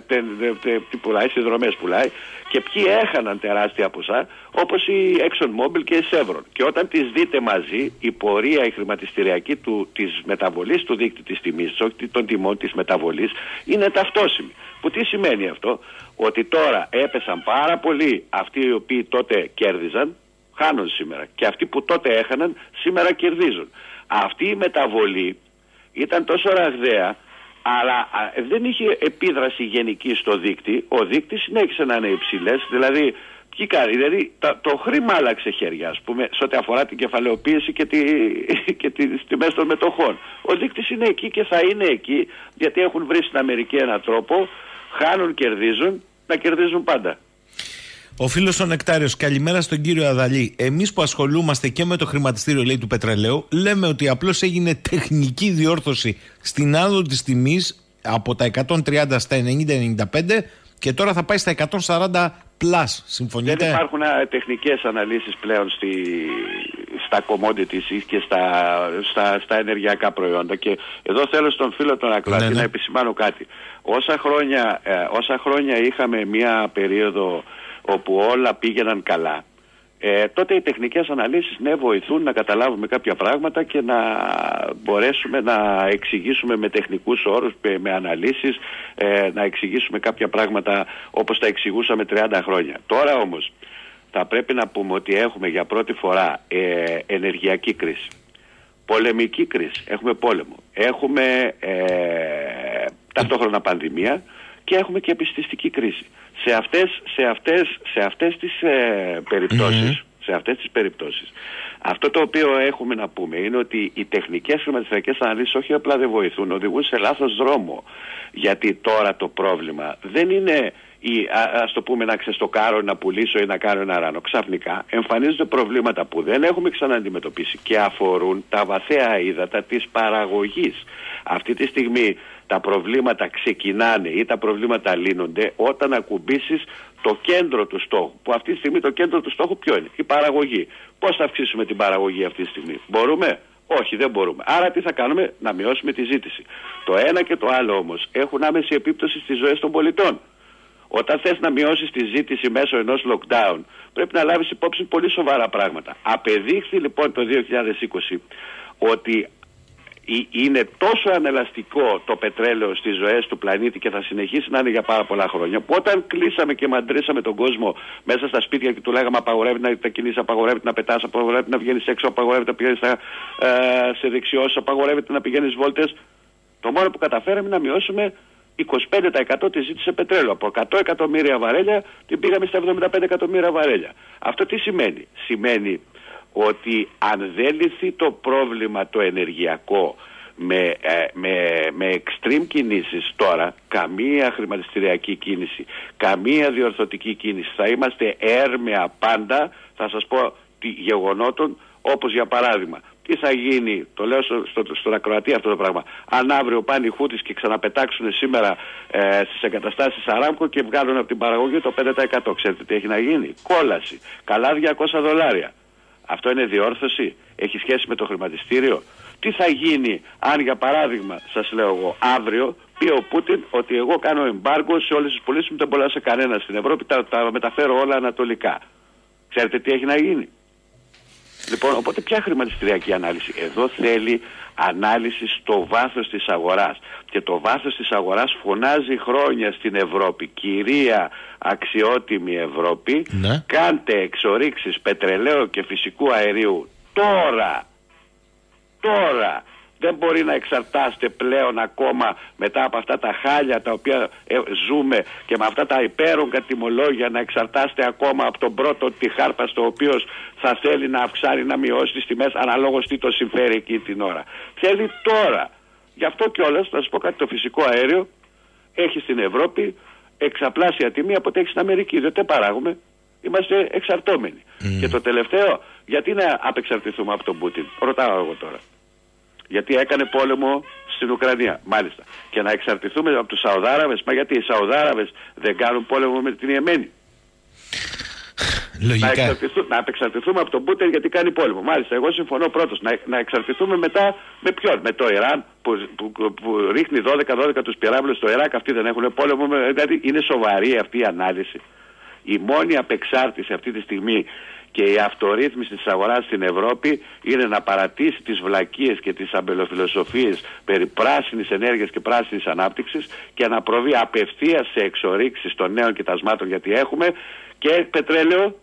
τι πουλάει, συνδρομέ πουλάει και ποιοι έχαναν τεράστια ποσά όπως η ExxonMobil και η Chevron. Και όταν τις δείτε μαζί η πορεία η χρηματιστηριακή του, της μεταβολής του δίκτυου της τιμής, όχι των τιμών της μεταβολής είναι ταυτόσιμη. Που τι σημαίνει αυτό, ότι τώρα έπεσαν πάρα πολύ αυτοί οι οποίοι τότε κέρδιζαν, χάνουν σήμερα και αυτοί που τότε έχαναν σήμερα κερδίζουν. Αυτή η μεταβολή ήταν τόσο ραγδαία αλλά δεν είχε επίδραση γενική στο δίκτυ. Ο δίκτυ συνέχισε να είναι υψηλές, δηλαδή τι κάνει, δηλαδή το χρήμα άλλαξε χέρια, ας πούμε, σε ό,τι αφορά την κεφαλαιοποίηση και, τη, και τις τιμές των μετοχών. Ο δείκτης είναι εκεί και θα είναι εκεί, γιατί έχουν βρει στην Αμερική έναν τρόπο, χάνουν, κερδίζουν, να κερδίζουν πάντα. Ο φίλος ο Νεκτάριος, καλημέρα στον κύριο Αδαλή. Εμείς που ασχολούμαστε και με το χρηματιστήριο λέει, του πετρελαίου, λέμε ότι απλώς έγινε τεχνική διόρθωση στην άδο της τιμής από τα 130 στα 90-95 και τώρα θα πάει στα 140 plus. Συμφωνείτε; Δεν υπάρχουν τεχνικές αναλύσεις πλέον στη, στα commodities και στα, στα, στα ενεργειακά προϊόντα. Και εδώ θέλω στον φίλο τον Ακλάτη ναι, ναι. να επισημάνω κάτι. Όσα χρόνια, ε, όσα χρόνια είχαμε μια περίοδο όπου όλα πήγαιναν καλά. Ε, τότε οι τεχνικές αναλύσεις ναι βοηθούν να καταλάβουμε κάποια πράγματα και να μπορέσουμε να εξηγήσουμε με τεχνικούς όρους, με αναλύσεις, ε, να εξηγήσουμε κάποια πράγματα όπως τα εξηγούσαμε 30 χρόνια. Τώρα όμως θα πρέπει να πούμε ότι έχουμε για πρώτη φορά ε, ενεργειακή κρίση, πολεμική κρίση, έχουμε πόλεμο, έχουμε ε, ταυτόχρονα πανδημία και έχουμε και επιστηστική κρίση. Σε αυτές, σε αυτές, σε αυτές τις ε, περιπτωσεις σε αυτές τις περιπτώσεις, αυτό το οποίο έχουμε να πούμε είναι ότι οι τεχνικές χρηματιστηριακές αναλύσεις όχι απλά δεν βοηθούν, οδηγούν σε λάθος δρόμο. Γιατί τώρα το πρόβλημα δεν είναι ή α το πούμε να ξεστοκάρω, να πουλήσω ή να κάνω ένα ράνο. Ξαφνικά εμφανίζονται προβλήματα που δεν έχουμε ξανααντιμετωπίσει και αφορούν τα βαθαία ύδατα της παραγωγής. Αυτή τη στιγμή τα προβλήματα ξεκινάνε ή τα προβλήματα λύνονται όταν ακουμπήσεις το κέντρο του στόχου. Που αυτή τη στιγμή το κέντρο του στόχου ποιο είναι, η παραγωγή. Πώς θα αυξήσουμε την παραγωγή αυτή τη στιγμή, μπορούμε; Όχι, δεν μπορούμε. Άρα τι θα κάνουμε, να μειώσουμε τη ζήτηση. Το ένα και το άλλο όμως έχουν άμεση επίπτωση στις ζωές των πολιτών. Όταν θες να μειώσεις τη ζήτηση μέσω ενός lockdown, πρέπει να λάβεις υπόψη πολύ σοβαρά πράγματα. Απεδείχθη λοιπόν το 2020 ότι είναι τόσο ανελαστικό το πετρέλαιο στις ζωές του πλανήτη και θα συνεχίσει να είναι για πάρα πολλά χρόνια που όταν κλείσαμε και μαντρήσαμε τον κόσμο μέσα στα σπίτια και του λέγαμε απαγορεύει να τα κινήσει, απαγορεύει να πετάς, απαγορεύει να βγαίνεις έξω, απαγορεύει να πηγαίνεις ε, σε δεξιώσεις, απαγορεύει να πηγαίνεις βόλτες το μόνο που καταφέραμε να μειώσουμε 25% τη ζήτησε πετρέλαιο. Από 100 εκατομμύρια βαρέλια την πήγαμε στα 75 εκατομμύρια βαρέλια. Αυτό τι σημαίνει; Σημαίνει ότι αν δεν λυθεί το πρόβλημα το ενεργειακό με, ε, με, με extreme κινήσεις τώρα, καμία χρηματιστηριακή κίνηση, καμία διορθωτική κίνηση, θα είμαστε έρμεα πάντα, θα σας πω, γεγονότων όπως για παράδειγμα τι θα γίνει, το λέω στο, στο, στον ακροατή αυτό το πράγμα, αν αύριο πάνε οι Χούτες και ξαναπετάξουν σήμερα ε, στις εγκαταστάσεις Αράμκο και βγάλουν από την παραγωγή το 5%. Ξέρετε τι έχει να γίνει, κόλαση, καλά 200 δολάρια. Αυτό είναι διόρθωση, έχει σχέση με το χρηματιστήριο. Τι θα γίνει αν για παράδειγμα, σας λέω εγώ, αύριο πει ο Πούτιν ότι εγώ κάνω εμπάργκο σε όλες τις πωλήσεις μου, δεν μπορώ σε κανένα στην Ευρώπη, τα, τα μεταφέρω όλα ανατολικά. Ξέρετε τι έχει να γίνει; Λοιπόν, οπότε ποια χρηματιστηριακή ανάλυση; Εδώ θέλει ανάλυση στο βάθος της αγοράς. Και το βάθος της αγοράς φωνάζει χρόνια στην Ευρώπη. Κυρία αξιότιμη Ευρώπη, ναι. κάντε εξορίξεις πετρελαίου και φυσικού αερίου τώρα. Τώρα δεν μπορεί να εξαρτάστε πλέον ακόμα μετά από αυτά τα χάλια τα οποία ε, ζούμε και με αυτά τα υπέρογκα τιμολόγια να εξαρτάστε ακόμα από τον πρώτο τη χάρπα στο οποίο θα θέλει να αυξάνει να μειώσει τις τιμές αναλόγως τι το συμφέρει εκεί την ώρα. Θέλει τώρα. Γι' αυτό κιόλας, να σας πω κάτι, το φυσικό αέριο έχει στην Ευρώπη εξαπλάσια τιμή από ό,τι έχει στην Αμερική. Δεν παράγουμε. Είμαστε εξαρτώμενοι. Και το τελευταίο, γιατί να απεξαρτηθούμε από τον Πούτιν; Ρωτάω εγώ τώρα γιατί έκανε πόλεμο στην Ουκρανία. Μάλιστα. Και να εξαρτηθούμε από τους Σαουδάραβες. Μα γιατί οι Σαουδάραβες δεν κάνουν πόλεμο με την Ιεμένη; Λογικά. Να, εξαρτηθούμε, να απεξαρτηθούμε από τον Πούτιν γιατί κάνει πόλεμο. Μάλιστα, εγώ συμφωνώ πρώτος. Να, να εξαρτηθούμε μετά με ποιον, με το Ιράν που, που, που ρίχνει 12-12 τους πυράβλους στο Ιράκ. Αυτοί δεν έχουν πόλεμο. Δηλαδή είναι σοβαρή αυτή η ανάλυση. Η μόνη απεξάρτηση αυτή τη στιγμή και η αυτορύθμιση της αγοράς στην Ευρώπη είναι να παρατήσει τις βλακίες και τις αμπελοφιλοσοφίες περί πράσινης ενέργειας και πράσινης ανάπτυξης και να προβεί απευθείας σε εξορίξεις των νέων κοιτασμάτων γιατί έχουμε και πετρέλαιο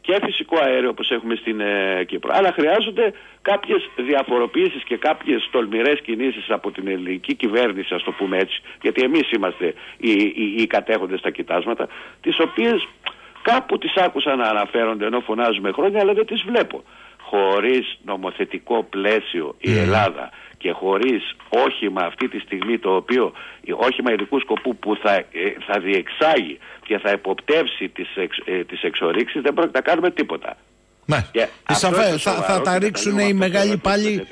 και φυσικό αέριο όπως έχουμε στην ε, Κύπρο. Αλλά χρειάζονται κάποιες διαφοροποιήσεις και κάποιες τολμηρές κινήσεις από την ελληνική κυβέρνηση, ας το πούμε έτσι, γιατί εμείς είμαστε οι, οι, οι κατέχοντες στα κοιτάσματα, τις οποίες κάπου τις άκουσα να αναφέρονται ενώ φωνάζουμε χρόνια, αλλά δεν τις βλέπω. Χωρίς νομοθετικό πλαίσιο η Ελλάδα και χωρίς όχημα αυτή τη στιγμή το οποίο όχημα ειδικού σκοπού που θα, ε, θα διεξάγει και θα υποπτεύσει τις, εξ, ε, τις εξορίξεις δεν πρόκειται να κάνουμε τίποτα. Ναι. θα, θα, τα ρίξουν οι μεγάλοι πάλι.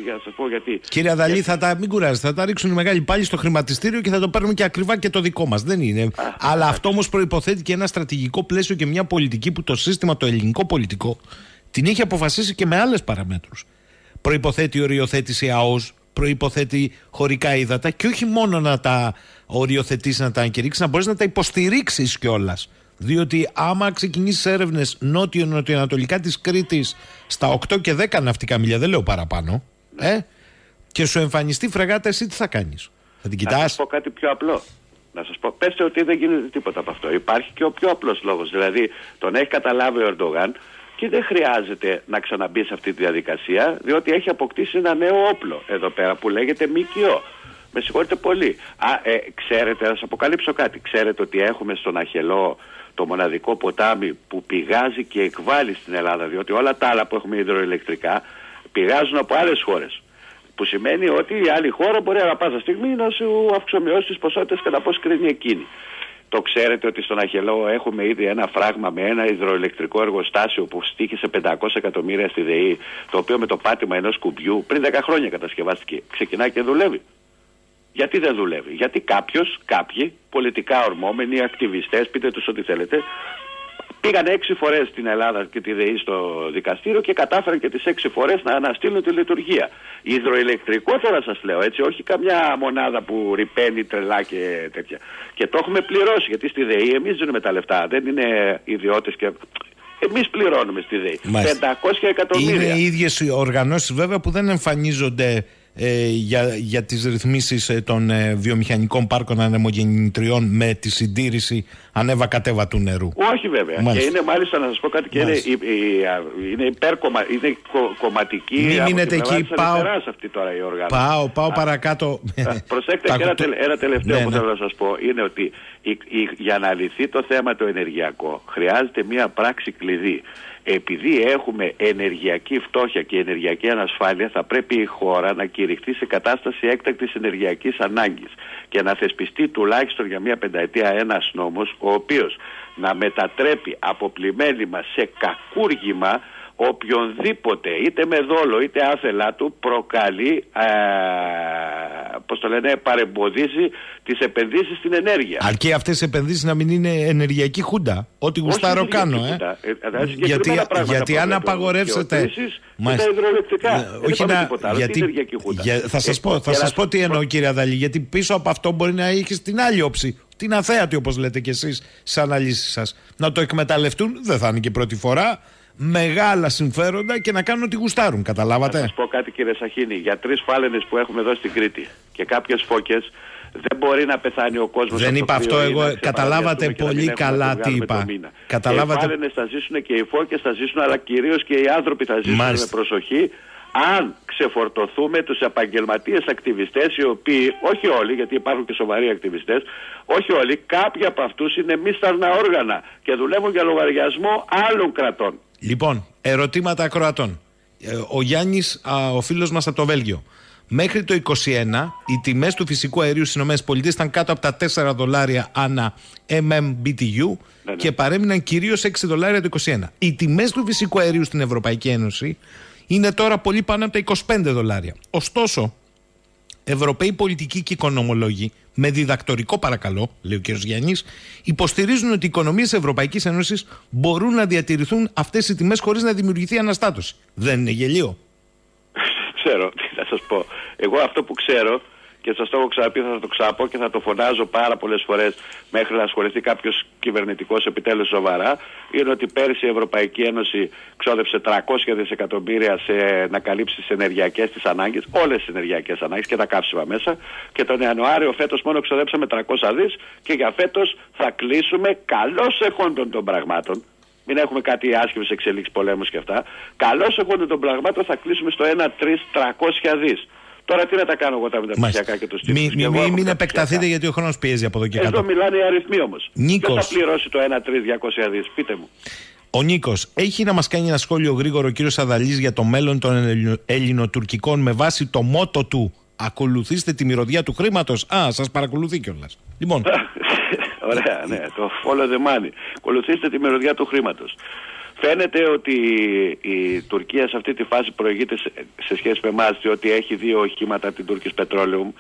Κύριε Αδαλή, θα τα, μην κουράζετε, θα τα ρίξουν οι μεγάλοι πάλι στο χρηματιστήριο και θα το παίρνουμε και ακριβά και το δικό μας. Δεν είναι. Αλλά αυτό όμως προποθέτει και ένα στρατηγικό πλαίσιο και μια πολιτική που το σύστημα, το ελληνικό πολιτικό, την έχει αποφασίσει και με άλλες παραμέτρους. Προποθέτει οριοθέτηση ΑΟΣ, προποθέτει χωρικά ύδατα και όχι μόνο να τα οριοθετήσει, να τα αγκηρύξει, να μπορείς να τα υποστηρίξεις κιόλας. Διότι άμα ξεκινήσεις έρευνες νότιο-νοτιοανατολικά της Κρήτης στα 8 και 10 ναυτικά μιλιά, δεν λέω παραπάνω, ε, και σου εμφανιστεί φρεγάτα, εσύ τι θα κάνεις; Θα την κοιτάς; Να σας πω κάτι πιο απλό. Να σας πω, πέστε ότι δεν γίνεται τίποτα από αυτό. Υπάρχει και ο πιο απλός λόγος. Δηλαδή, τον έχει καταλάβει ο Ερντογάν και δεν χρειάζεται να ξαναμπεί σε αυτή τη διαδικασία, διότι έχει αποκτήσει ένα νέο όπλο εδώ πέρα που λέγεται ΜΚΟ. Με συγχωρείτε πολύ. Α, ε, ξέρετε, να σας αποκαλύψω κάτι. Ξέρετε ότι έχουμε στον Αχελό το μοναδικό ποτάμι που πηγάζει και εκβάλλει στην Ελλάδα, διότι όλα τα άλλα που έχουμε υδροελεκτρικά πηγάζουν από άλλες χώρες. Που σημαίνει ότι η άλλη χώρα μπορεί να πάσα στιγμή να σου αυξομοιώσει τις ποσότητες κατά πώ κρίνει εκείνη. Το ξέρετε ότι στον Αχελό έχουμε ήδη ένα φράγμα με ένα υδροελεκτρικό εργοστάσιο που στήχησε 500 εκατομμύρια στη ΔΕΗ, το οποίο με το πάτημα ενός κουμπιού πριν 10 χρόνια κατασκευάστηκε. Ξεκινάει και δουλεύει. Γιατί δεν δουλεύει; Γιατί κάποιος, κάποιοι, πολιτικά ορμόμενοι, ακτιβιστές, πείτε τους ό,τι θέλετε, πήγαν έξι φορές στην Ελλάδα και τη ΔΕΗ στο δικαστήριο και κατάφεραν και τις έξι φορές να αναστείλουν τη λειτουργία. Υδροηλεκτρικό τώρα σας λέω έτσι, όχι καμιά μονάδα που ρηπαίνει τρελά και τέτοια. Και το έχουμε πληρώσει γιατί στη ΔΕΗ εμείς δίνουμε τα λεφτά. Δεν είναι ιδιώτες και Εμείς πληρώνουμε στη ΔΕΗ. 500 εκατομμύρια. Είναι οι ίδιες οι οργανώσεις βέβαια που δεν εμφανίζονται ε, για, για τις ρυθμίσεις ε, των ε, βιομηχανικών πάρκων ανεμογεννητριών με τη συντήρηση ανέβα-κατέβα του νερού. Όχι βέβαια. Και είναι μάλιστα να σας πω κάτι και είναι, είναι υπερκομμα, είναι κομματική Μην μείνετε εκεί, πάω, αυτή τώρα η οργάνωση. Πάω, πάω παρακάτω. Προσέξτε και ένα, ένα τελευταίο ναι, που ναι. θέλω να σας πω είναι ότι για να λυθεί το θέμα το ενεργειακό χρειάζεται μια πράξη κλειδί επειδή έχουμε ενεργειακή φτώχεια και ενεργειακή ανασφάλεια θα πρέπει η χώρα να κηρυχθεί σε κατάσταση έκτακτης ενεργειακής ανάγκης και να θεσπιστεί τουλάχιστον για μια πενταετία ένας νόμος ο οποίος να μετατρέπει από πλημέλημα σε κακούργημα οποιονδήποτε είτε με δόλο είτε άθελά του προκαλεί ε, πώς το λένε παρεμποδίζει τις επενδύσεις στην ενέργεια. Αρκεί αυτές οι επενδύσεις να μην είναι ενεργειακή χούντα. Ό,τι γουστάρω κάνω. Ε. Ε, γιατί, γιατί αν απαγορεύσετε... Μα... τα υδροελεκτρικά. Ναι, όχι να... τίποτα γιατί... Για... Θα σας, πω, θα σας πω τι εννοώ κύριε Αδαλή. Γιατί πίσω από αυτό μπορεί να έχεις την άλλη όψη. Την αθέατη όπως λέτε κι εσείς στις αναλύσεις σας. Να το εκμεταλλευτούν δεν θα είναι και πρώτη φορά μεγάλα συμφέροντα και να κάνουν ό,τι γουστάρουν. Καταλάβατε; Θα σας πω κάτι κύριε Σαχίνη. Για τρεις φάλαινες που έχουμε εδώ στην Κρήτη και κάποιες φώκες δεν μπορεί να πεθάνει ο κόσμος. Δεν είπα αυτό εγώ. Καταλάβατε πολύ καλά τι είπα. Καταλάβατε. Οι φάλαινες θα ζήσουν και οι φώκες θα ζήσουν, αλλά κυρίως και οι άνθρωποι θα ζήσουν με προσοχή. Αν ξεφορτωθούμε τους επαγγελματίες ακτιβιστές οι οποίοι, όχι όλοι γιατί υπάρχουν και σοβαροί ακτιβιστές, όχι όλοι, κάποιοι από αυτούς είναι μίσταρνα όργανα και δουλεύουν για λογαριασμό άλλων κρατών. Λοιπόν, ερωτήματα ακροατών. Ε, ο Γιάννης, ο φίλος μας από το Βέλγιο. Μέχρι το 2021 οι τιμές του φυσικού αερίου στις ΗΠΑ ήταν κάτω από τα 4 δολάρια ανά MMBTU ναι, ναι. και παρέμειναν κυρίως 6 δολάρια το 2021. Οι τιμές του φυσικού αερίου στην Ευρωπαϊκή Ένωση είναι τώρα πολύ πάνω από τα 25 δολάρια. Ωστόσο, Ευρωπαίοι πολιτικοί και οικονομολόγοι, με διδακτορικό παρακαλώ, λέει ο κ. Γιάννης, υποστηρίζουν ότι οι οικονομίες τη Ευρωπαϊκής Ένωσης μπορούν να διατηρηθούν αυτές οι τιμές χωρίς να δημιουργηθεί αναστάτωση. Δεν είναι γελίο; ξέρω, τι θα σας πω. Εγώ αυτό που ξέρω και σας το έχω ξαναπεί, θα το ξαναπώ και θα το φωνάζω πάρα πολλές φορές μέχρι να ασχοληθεί κάποιος κυβερνητικός επιτέλους σοβαρά. Είναι ότι πέρσι η Ευρωπαϊκή Ένωση ξόδεψε 300 δισεκατομμύρια σε, να καλύψει τις ενεργειακές της ανάγκες, όλες τις ενεργειακές ανάγκες και τα κάψιμα μέσα. Και τον Ιανουάριο φέτος μόνο ξοδέψαμε 300 δις και για φέτος θα κλείσουμε καλώς εχόντων των πραγμάτων μην έχουμε κάτι άσχημο εξελίξεις πολέμους και αυτά. Καλώς εγώ των πραγμάτων θα κλείσουμε στο 1-3-300 δις. Τώρα τι να τα κάνω εγώ τα μεταπτυχιακά και τους; τίτλου. Μην μη, μη, επεκταθείτε γιατί ο χρόνος πιέζει από εδώ και κάτω. Εδώ μιλάνε οι αριθμοί όμως. Νίκο. θα πληρώσει το 1-3-200 δις, πείτε μου. Ο Νίκος, έχει να μας κάνει ένα σχόλιο γρήγορο ο κύριος Αδαλής για το μέλλον των ελληνοτουρκικών με βάση το μότο του Ακολουθήστε τη μυρωδιά του χρήματος. Α, σας παρακολουθεί κιόλας. Λοιπόν. Ωραία, ναι, το follow the money. Ακολουθήστε τη μυρωδιά του χρήματος. Φαίνεται ότι η Τουρκία σε αυτή τη φάση προηγείται σε, σχέση με εμάς, διότι έχει δύο οχήματα την Turkish Petroleum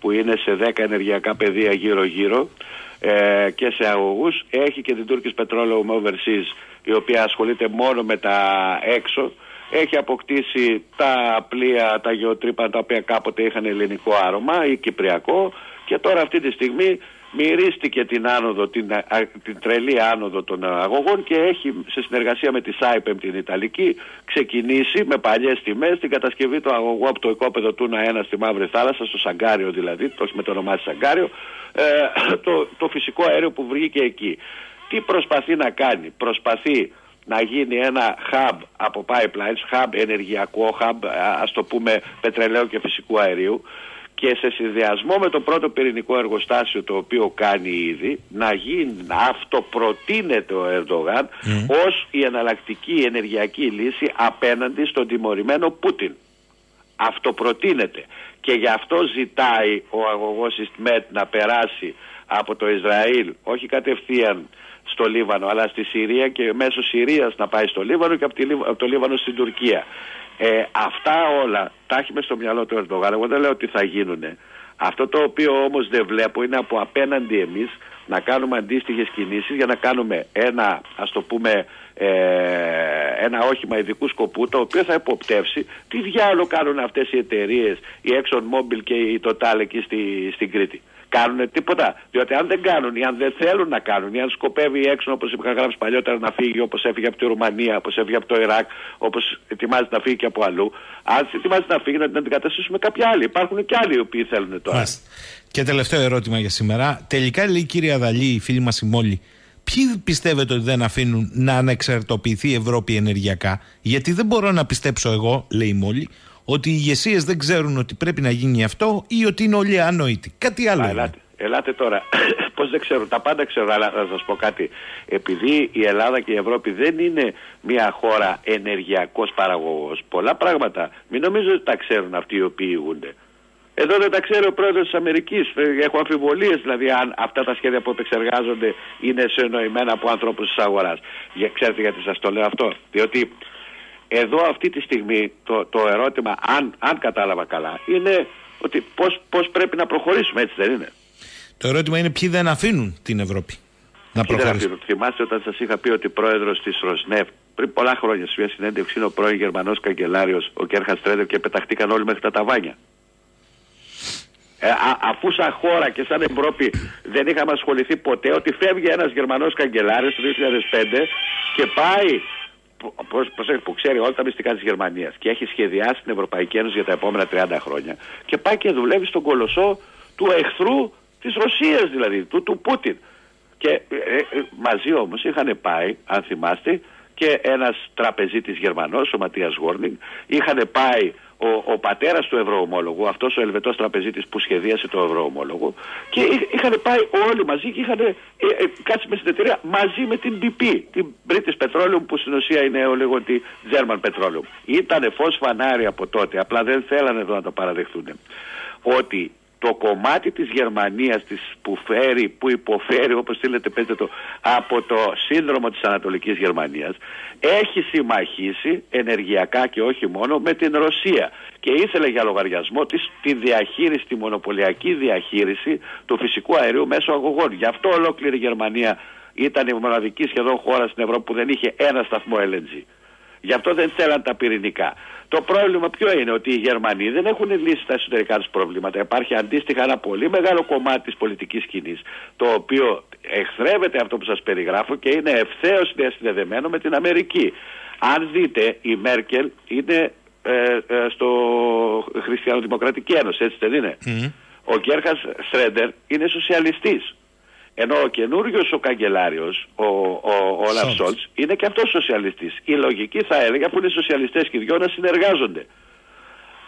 που είναι σε 10 ενεργειακά πεδία γύρω-γύρω ε, και σε αγωγούς. Έχει και την Turkish Petroleum Overseas, η οποία ασχολείται μόνο με τα έξω. Έχει αποκτήσει τα πλοία, τα γεωτρύπα τα οποία κάποτε είχαν ελληνικό άρωμα ή κυπριακό και τώρα αυτή τη στιγμή μυρίστηκε την, άνοδο, την, την τρελή άνοδο των αγωγών και έχει σε συνεργασία με τη ΣΑΙΠΕΜ την Ιταλική ξεκινήσει με παλιές τιμές την κατασκευή του αγωγού από το οικόπεδο του 1 στη Μαύρη Θάλασσα, στο Σαγκάριο δηλαδή, το με το όνομά Σαγκάριο, ε, το, το φυσικό αέριο που βγήκε εκεί. Τι προσπαθεί να κάνει, προσπαθεί να γίνει ένα hub από pipelines, hub ενεργειακό, hub ας το πούμε πετρελαίου και φυσικού αερίου και σε συνδυασμό με το πρώτο πυρηνικό εργοστάσιο το οποίο κάνει ήδη να γίνει, να αυτοπροτείνεται ο Ερντογάν mm. ως η εναλλακτική ενεργειακή λύση απέναντι στον τιμωρημένο Πούτιν. Αυτοπροτείνεται και γι' αυτό ζητάει ο αγωγός Ιστμέτ να περάσει από το Ισραήλ, όχι κατευθείαν στο Λίβανο, αλλά στη Συρία και μέσω Συρίας να πάει στο Λίβανο και από το Λίβανο στην Τουρκία. Ε, αυτά όλα τα έχει στο μυαλό του Ερντογάν. Εγώ δεν λέω ότι θα γίνουν. Αυτό το οποίο όμως δεν βλέπω είναι από απέναντι εμείς να κάνουμε αντίστοιχες κινήσεις για να κάνουμε ένα, ας το πούμε, ε, ένα όχημα ειδικού σκοπού το οποίο θα υποπτεύσει τι διάλογο κάνουν αυτές οι εταιρείες, η ExxonMobil και η Total εκεί στη, στην Κρήτη κάνουν τίποτα. Διότι αν δεν κάνουν ή αν δεν θέλουν να κάνουν ή αν σκοπεύει έξω όπως είχα γράψει παλιότερα να φύγει όπως έφυγε από τη Ρουμανία, όπως έφυγε από το Ιράκ, όπως ετοιμάζεται να φύγει και από αλλού, αν ετοιμάζεται να φύγει να την αντικαταστήσουμε κάποια άλλη. Υπάρχουν και άλλοι οι οποίοι θέλουν τώρα. Και τελευταίο ερώτημα για σήμερα. Τελικά λέει η κυρία Δαλή, η φίλη μας η Μόλη, Ποιοι πιστεύετε ότι δεν αφήνουν να ανεξαρτοποιηθεί η Ευρώπη ενεργειακά, Γιατί δεν μπορώ να πιστέψω εγώ, λέει η Μόλι, ότι οι ηγεσίες δεν ξέρουν ότι πρέπει να γίνει αυτό ή ότι είναι όλοι ανόητοι. Κάτι άλλο. ελάτε, ελάτε τώρα. Πώς δεν ξέρουν, τα πάντα ξέρω, αλλά θα σας πω κάτι. Επειδή η Ελλάδα και η Ευρώπη δεν είναι μια χώρα ενεργειακός παραγωγός, πολλά πράγματα μην νομίζω ότι τα ξέρουν αυτοί οι οποίοι ηγούνται. Εδώ δεν τα ξέρει ο πρόεδρος της Αμερικής. Έχω αμφιβολίες δηλαδή αν αυτά τα σχέδια που επεξεργάζονται είναι συνοημένα από ανθρώπους της αγοράς. Ξέρετε γιατί σας το λέω αυτό. Διότι εδώ αυτή τη στιγμή το, το ερώτημα, αν, αν κατάλαβα καλά, είναι ότι πώς, πώς πρέπει να προχωρήσουμε, έτσι δεν είναι; Το ερώτημα είναι ποιοι δεν αφήνουν την Ευρώπη να προχωρήσει. Θυμάστε όταν σας είχα πει ότι πρόεδρος της Ροσνεύ πριν πολλά χρόνια σε μια συνέντευξη είναι ο πρώην Γερμανός καγκελάριος ο Κέρχα Στρέντερ και πεταχτήκαν όλοι μέχρι τα ταβάνια. Ε, α, αφού σαν χώρα και σαν Ευρώπη δεν είχαμε ασχοληθεί ποτέ ότι φεύγει ένας Γερμανός καγκελάριος το 2005 και πάει που ξέρει όλα τα μυστικά της Γερμανίας και έχει σχεδιάσει την Ευρωπαϊκή Ένωση για τα επόμενα 30 χρόνια και πάει και δουλεύει στον κολοσσό του εχθρού της Ρωσίας δηλαδή, του, του Πούτιν. Και ε, ε, μαζί όμως είχαν πάει, αν θυμάστε, και ένας τραπεζίτης Γερμανός, ο Ματίας Γόρνινγκ, είχαν πάει ο, ο πατέρας του ευρωομόλογου, αυτός ο Ελβετός τραπεζίτης που σχεδίασε το ευρωομόλογο, και είχαν πάει όλοι μαζί και είχαν ε, ε, κάτσει με στην εταιρεία μαζί με την BP, την British Petroleum, που στην ουσία είναι λίγο τη German Petroleum. Ήταν φως φανάρι από τότε, απλά δεν θέλανε εδώ να το παραδεχτούν. Ότι το κομμάτι της Γερμανίας της που φέρει, που υποφέρει όπως θέλετε πέστε το από το σύνδρομο της Ανατολικής Γερμανίας έχει συμμαχίσει ενεργειακά και όχι μόνο με την Ρωσία και ήθελε για λογαριασμό της τη διαχείριση, τη μονοπωλιακή διαχείριση του φυσικού αερίου μέσω αγωγών. Γι' αυτό ολόκληρη η Γερμανία ήταν η μοναδική σχεδόν χώρα στην Ευρώπη που δεν είχε ένα σταθμό LNG. Γι' αυτό δεν θέλαν τα πυρηνικά. Το πρόβλημα ποιο είναι, ότι οι Γερμανοί δεν έχουν λύσει τα εσωτερικά τους προβλήματα. Υπάρχει αντίστοιχα ένα πολύ μεγάλο κομμάτι της πολιτικής σκηνής, το οποίο εχθρεύεται αυτό που σας περιγράφω και είναι ευθέως διασυνδεδεμένο με την Αμερική. Αν δείτε, η Μέρκελ είναι ε, ε, στο Χριστιανοδημοκρατική Ένωση, έτσι δεν είναι; Ο Γκέρχα Σρέντερ είναι σοσιαλιστής Ενώ ο καινούριος ο καγκελάριος, ο, ο, ο Όλαφ Σόλτς, είναι και αυτός σοσιαλιστής. Η λογική θα έλεγα που είναι σοσιαλιστές και οι δυο να συνεργάζονται.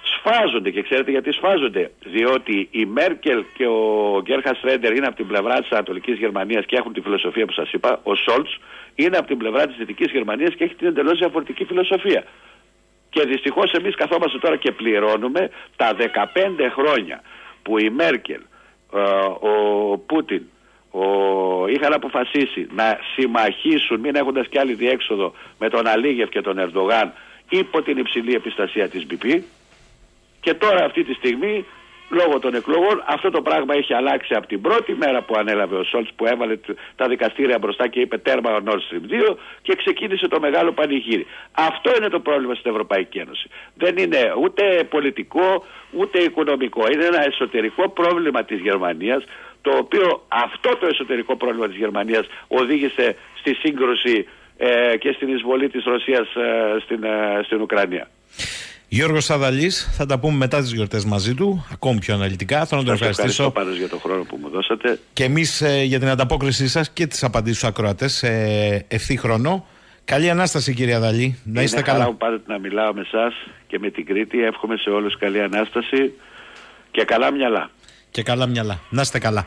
Σφάζονται και ξέρετε γιατί σφάζονται. Διότι η Μέρκελ και ο Γκέρχα Στρέντερ είναι από την πλευρά της Ανατολικής Γερμανίας και έχουν τη φιλοσοφία που σας είπα. Ο Σόλτς είναι από την πλευρά της Δυτικής Γερμανίας και έχει την εντελώς διαφορετική φιλοσοφία. Και δυστυχώς εμείς καθόμαστε τώρα και πληρώνουμε τα 15 χρόνια που η Μέρκελ, ε, ο Πούτιν, ο, είχαν αποφασίσει να συμμαχίσουν μην έχοντας και άλλη διέξοδο με τον Αλίγεφ και τον Ερντογάν υπό την υψηλή επιστασία της BP και τώρα αυτή τη στιγμή λόγω των εκλογών αυτό το πράγμα έχει αλλάξει από την πρώτη μέρα που ανέλαβε ο Σόλτς που έβαλε τα δικαστήρια μπροστά και είπε τέρμα ο Nord Stream 2 και ξεκίνησε το μεγάλο πανηγύρι. Αυτό είναι το πρόβλημα στην Ευρωπαϊκή Ένωση. Δεν είναι ούτε πολιτικό ούτε οικονομικό. Είναι ένα εσωτερικό πρόβλημα της Γερμανίας το οποίο αυτό το εσωτερικό πρόβλημα της Γερμανίας οδήγησε στη σύγκρουση ε, και στην εισβολή της Ρωσίας ε, στην, ε, στην Ουκρανία. Γιώργος Σαδαλής, θα τα πούμε μετά τις γιορτές μαζί του, ακόμη πιο αναλυτικά. Θέλω να τον ευχαριστήσω. Ευχαριστώ πάντως για τον χρόνο που μου δώσατε. Και εμείς για την ανταπόκρισή σας και τις απαντήσεις στους ακροατές σε ευθύ χρόνο. Καλή Ανάσταση κύριε Αδαλή. Να είστε καλά. Είναι πάντα να μιλάω με εσά και με την Κρήτη. Εύχομαι σε όλους καλή Ανάσταση και καλά μυαλά. Και καλά μυαλά. Να είστε καλά.